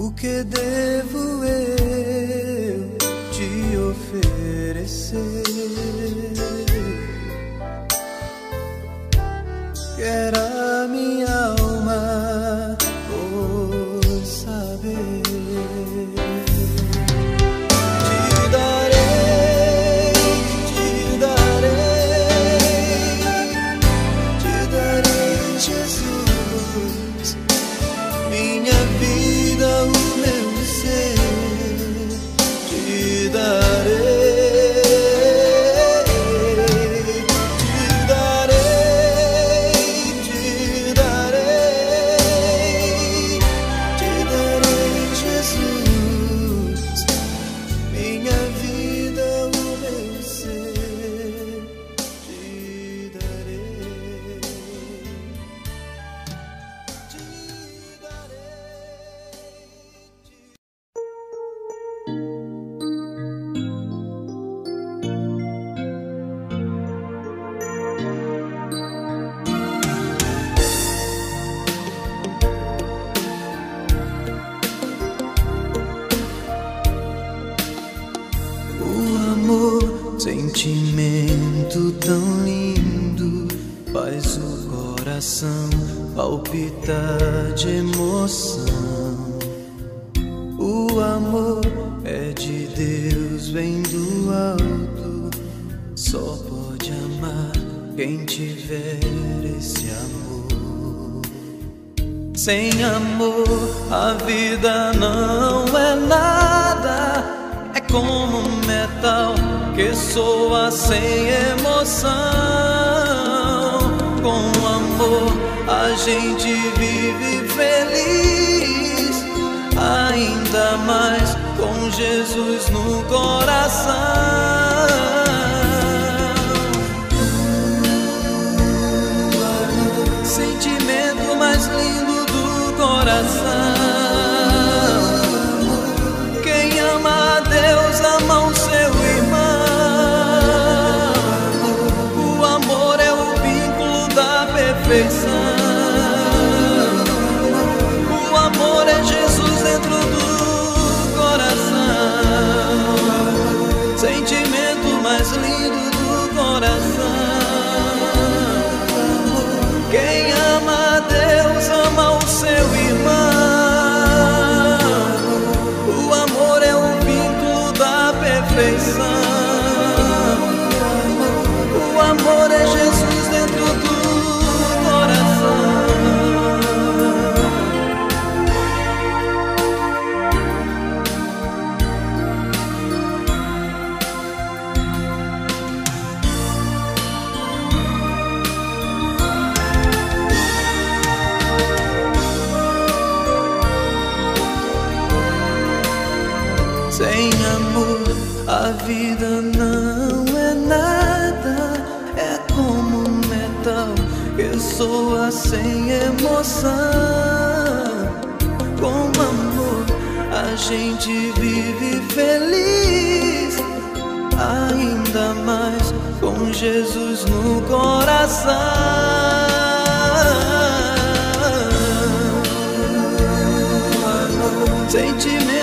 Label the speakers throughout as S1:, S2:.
S1: O que devo eu te oferecer? Quero sentimento tão lindo faz o coração palpitar de emoção. O amor é de Deus, vem do alto. Só pode amar quem tiver esse amor. Sem amor, a vida não é nada. pessoa sem emoção. Com amor a gente vive feliz, ainda mais com Jesus no coração. sentimento mais lindo do coração. face pessoa sem emoção. Com amor a gente vive feliz, ainda mais com Jesus no coração. Sentimento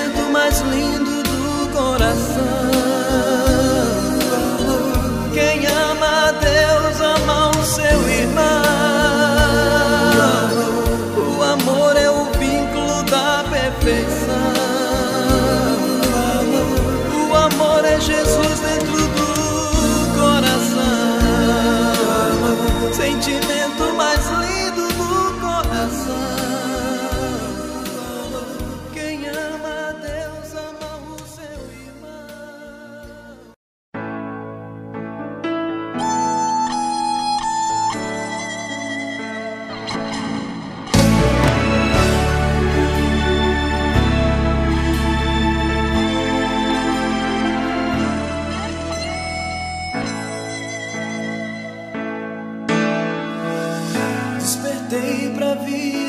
S1: dei pra vir.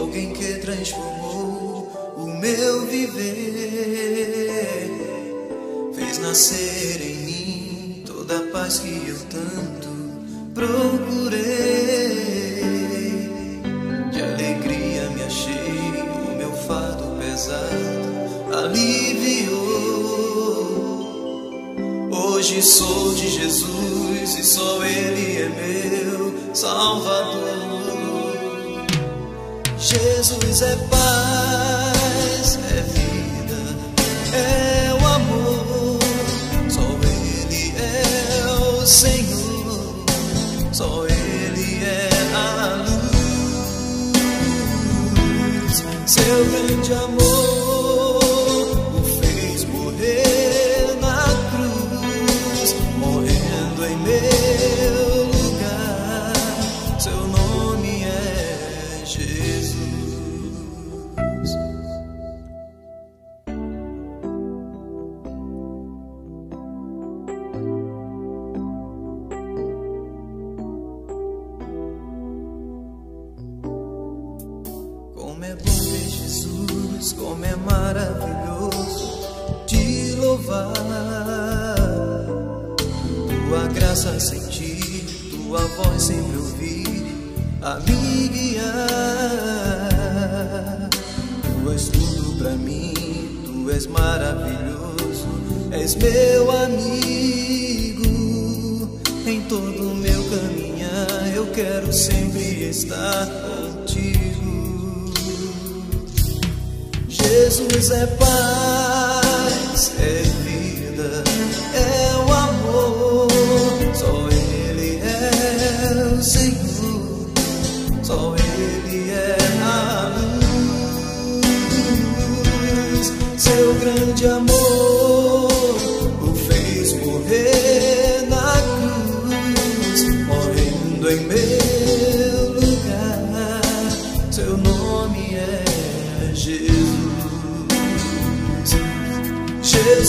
S1: alguém que transformou o meu viver, fez nascer em mim toda a paz que eu tanto procurei. accept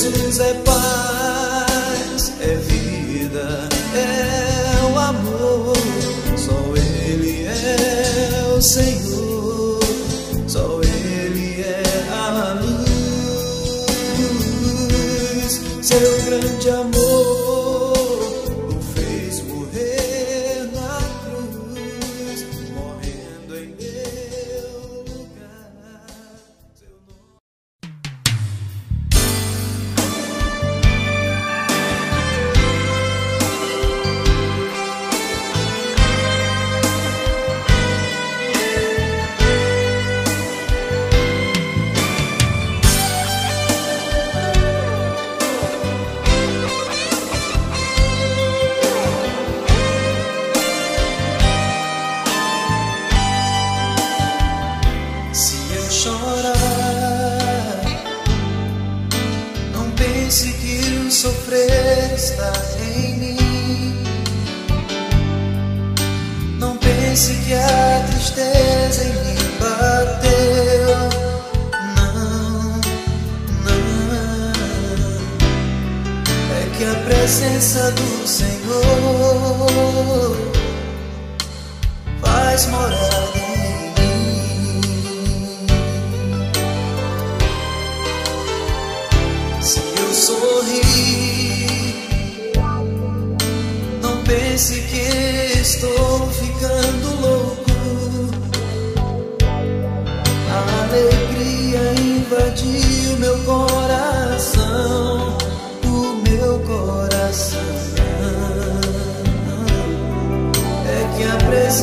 S1: É paz, é vida, é o amor. Só Ele é o Senhor, só Ele é a luz. Seu grande amor sofrer está em mim. Não pense que a tristeza em mim bateu. Não, não. É que a presença do Senhor faz morada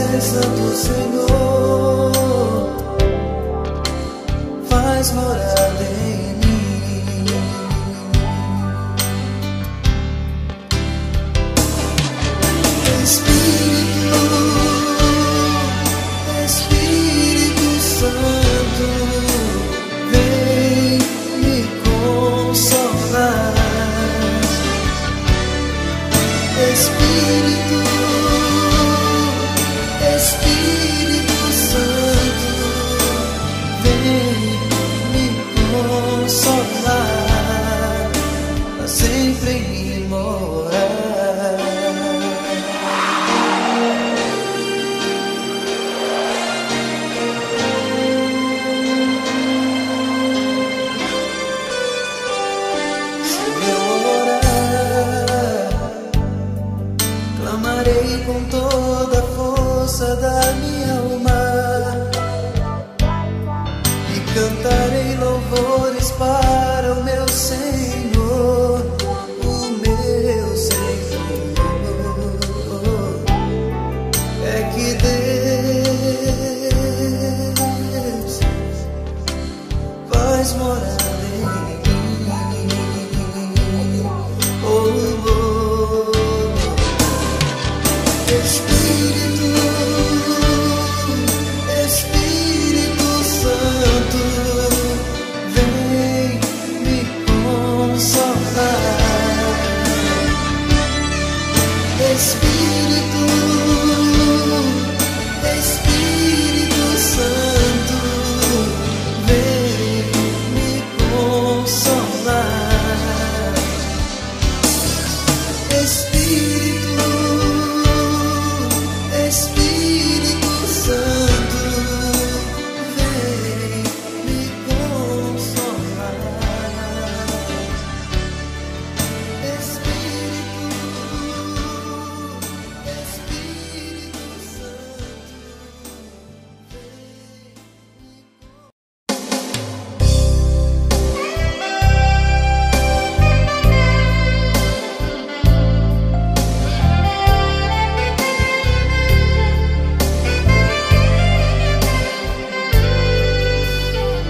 S1: presença do Senhor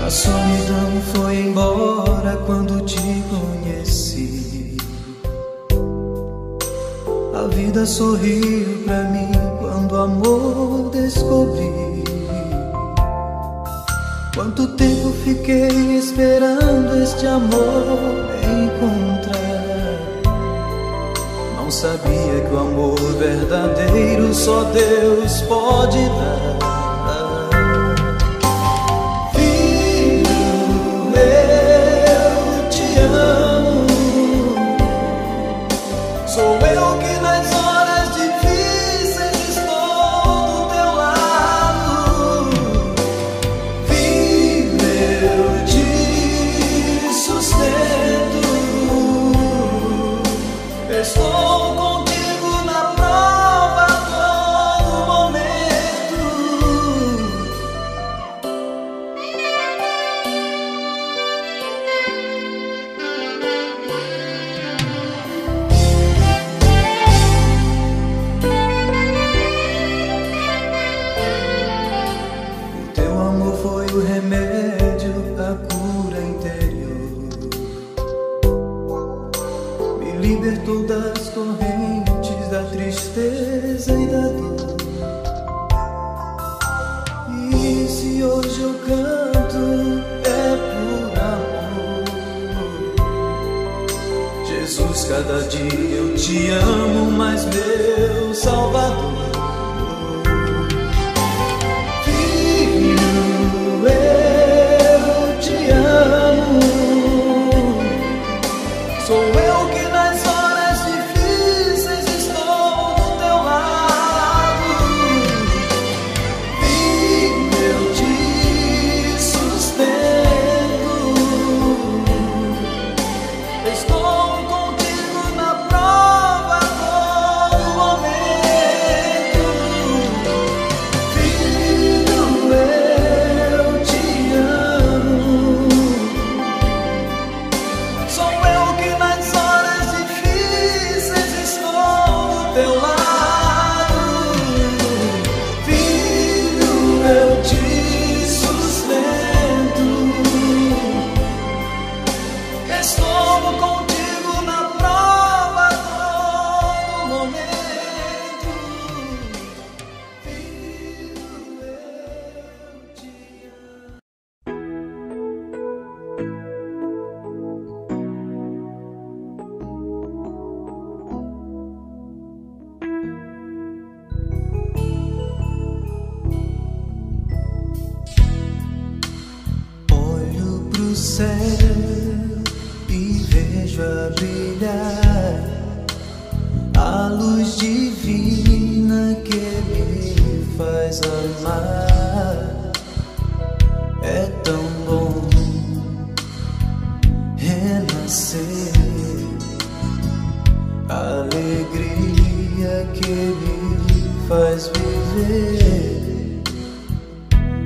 S1: A solidão foi embora quando te conheci. A vida sorriu pra mim quando o amor descobri. Quanto tempo fiquei esperando este amor encontrar? Não sabia que o amor verdadeiro só Deus pode dar. live.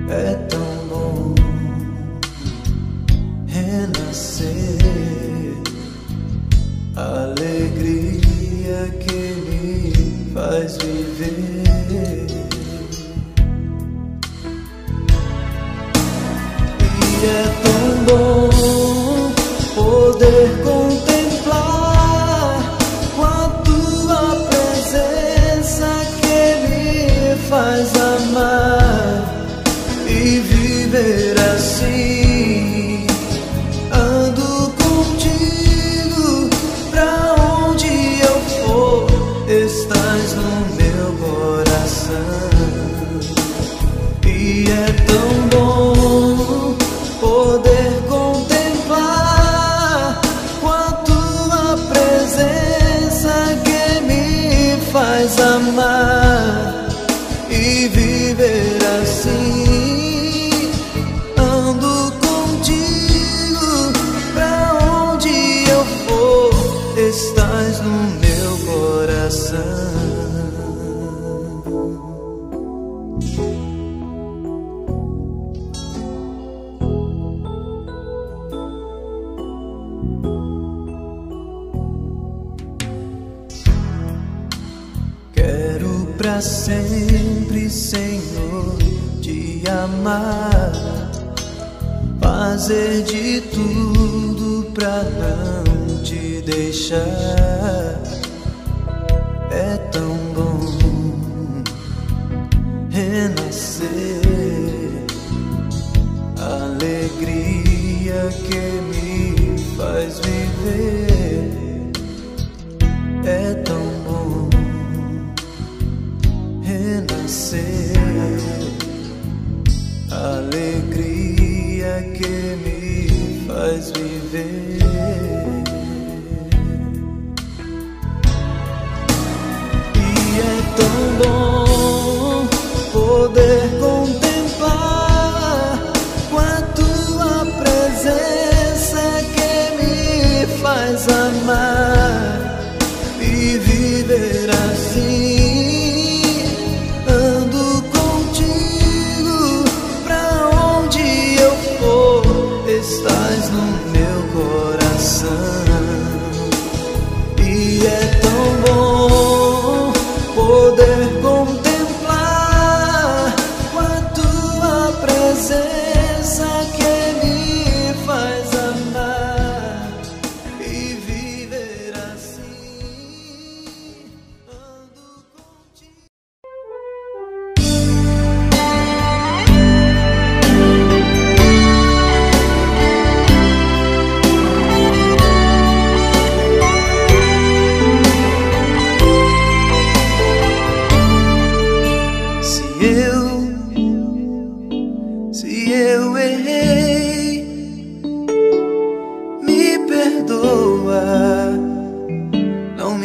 S1: Renascer.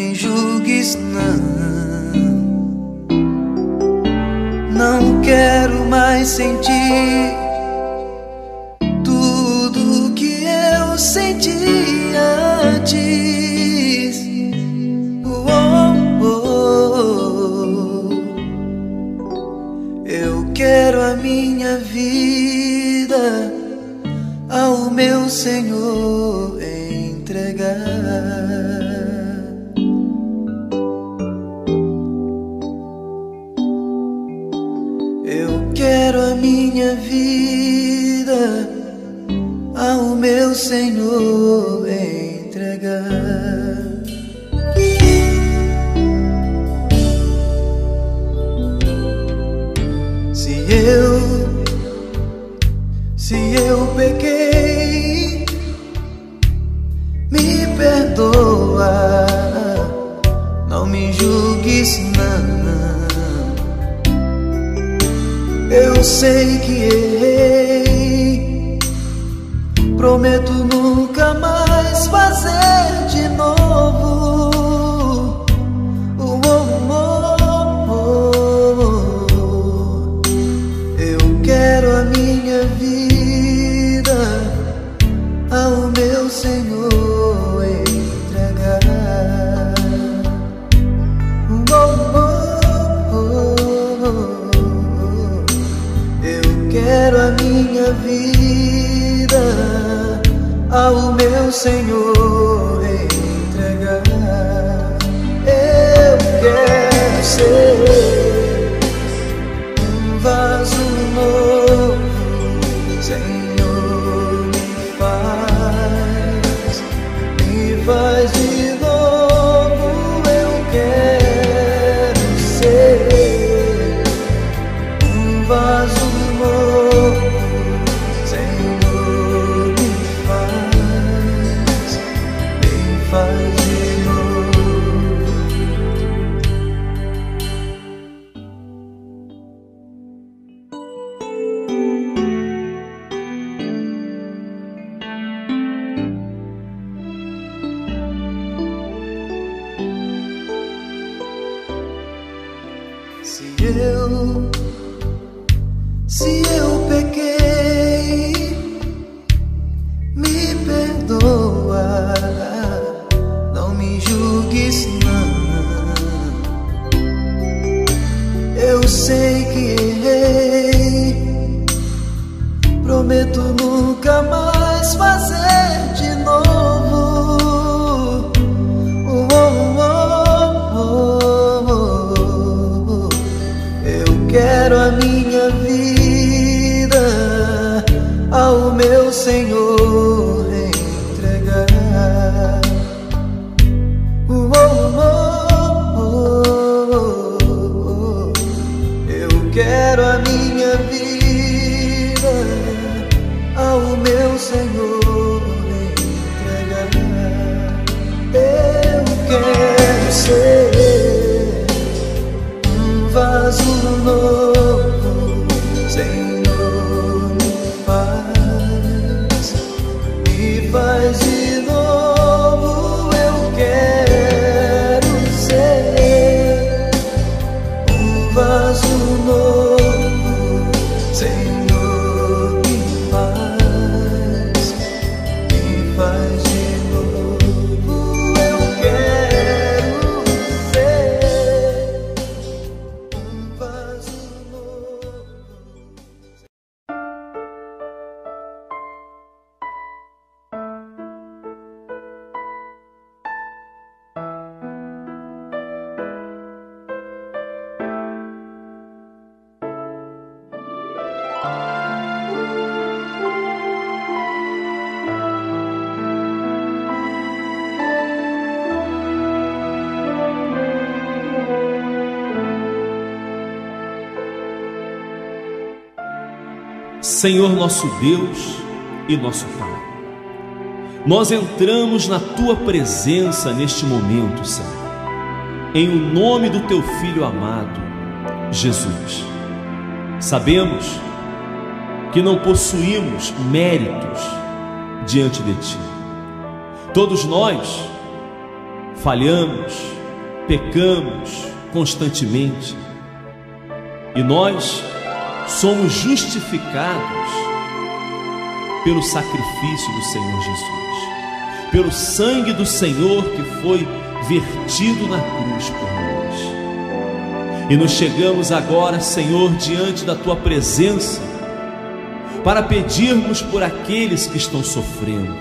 S1: nem julgues, não. Não quero mais sentir tudo que eu senti antes. Oh, oh, oh. Eu quero a minha vida ao meu Senhor. Senhor entregar. Se eu, se eu pequei, me perdoa, não me julgues, não. não. Eu sei que eu prometo Senhor.
S2: Senhor nosso Deus e nosso Pai. Nós entramos na tua presença neste momento, Senhor, em o nome do teu filho amado, Jesus. Sabemos que não possuímos méritos diante de ti. Todos nós falhamos, pecamos constantemente e nós somos justificados pelo sacrifício do Senhor Jesus, pelo sangue do Senhor que foi vertido na cruz por nós. E nos chegamos agora, Senhor, diante da tua presença, para pedirmos por aqueles que estão sofrendo,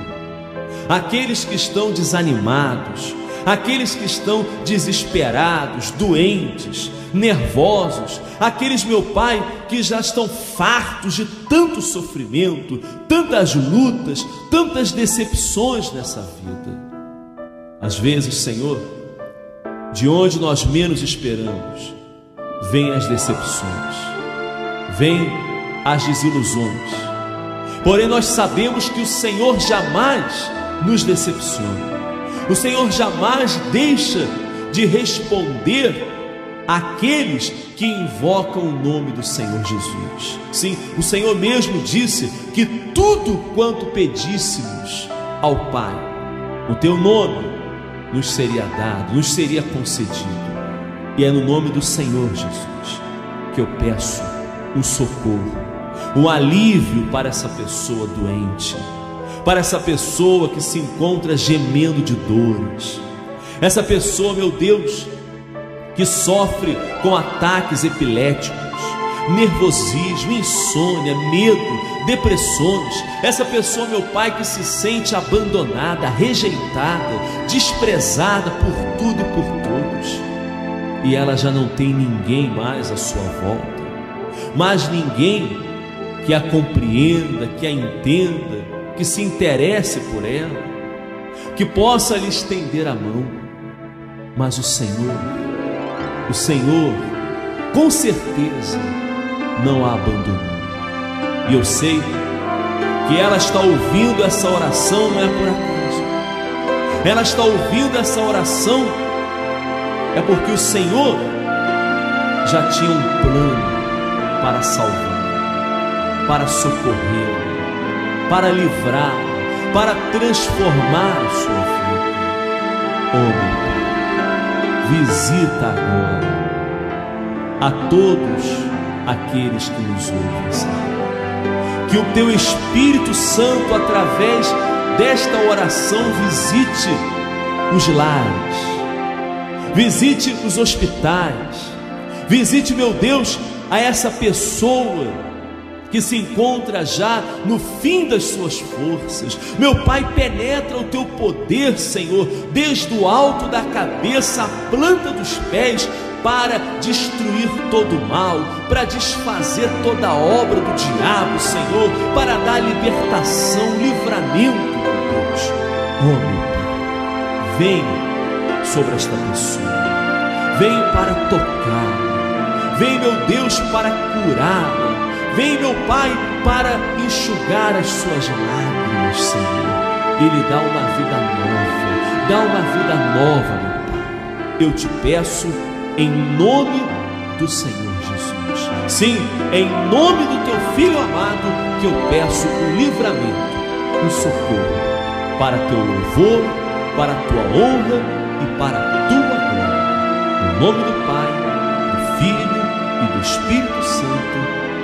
S2: aqueles que estão desanimados, aqueles que estão desesperados, doentes, nervosos, aqueles, meu Pai, que já estão fartos de tanto sofrimento, tantas lutas, tantas decepções nessa vida. Às vezes, Senhor, de onde nós menos esperamos, vêm as decepções, vêm as desilusões. Porém, nós sabemos que o Senhor jamais nos decepciona. O Senhor jamais deixa de responder àqueles que invocam o nome do Senhor Jesus. Sim, o Senhor mesmo disse que tudo quanto pedíssemos ao Pai, o teu nome, nos seria dado, nos seria concedido. E é no nome do Senhor Jesus que eu peço um socorro, um alívio para essa pessoa doente para essa pessoa que se encontra gemendo de dores. Essa pessoa, meu Deus, que sofre com ataques epiléticos, nervosismo, insônia, medo, depressões. Essa pessoa, meu Pai, que se sente abandonada, rejeitada, desprezada por tudo e por todos. E ela já não tem ninguém mais à sua volta, mas ninguém que a compreenda, que a entenda, que se interesse por ela, que possa lhe estender a mão. Mas o Senhor, o Senhor, com certeza, não a abandonou. E eu sei que ela está ouvindo essa oração não é por acaso. Ela está ouvindo essa oração é porque o Senhor já tinha um plano para salvar, para socorrer para livrar, para transformar a sua vida. Oh, visita agora a todos aqueles que nos ouvem, Senhor. Que o teu Espírito Santo, através desta oração, visite os lares, visite os hospitais, visite, meu Deus, a essa pessoa que se encontra já no fim das suas forças. Meu Pai, penetra o teu poder, Senhor, desde o alto da cabeça à planta dos pés, para destruir todo o mal, para desfazer toda obra do diabo, Senhor, para dar libertação, livramento, Deus. Oh, meu Pai, vem sobre esta pessoa, vem para tocar, vem, meu Deus, para curar Vem, meu Pai, para enxugar as suas lágrimas, Senhor, e lhe dá uma vida nova. Dá uma vida nova, meu Pai. Eu te peço em nome do Senhor Jesus. Sim, em nome do teu filho amado, que eu peço o livramento, o socorro para teu louvor, para tua honra e para tua glória. Em nome do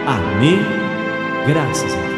S2: Amém. Graças a Deus.